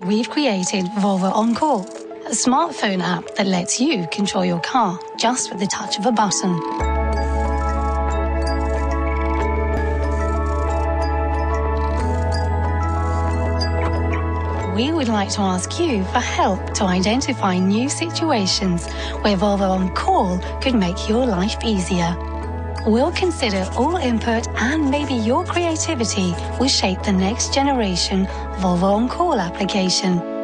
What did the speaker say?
We've created Volvo On Call, a smartphone app that lets you control your car just with the touch of a button. We would like to ask you for help to identify new situations where Volvo On Call could make your life easier. We'll consider all input and maybe your creativity will shape the next generation Volvo On Call application.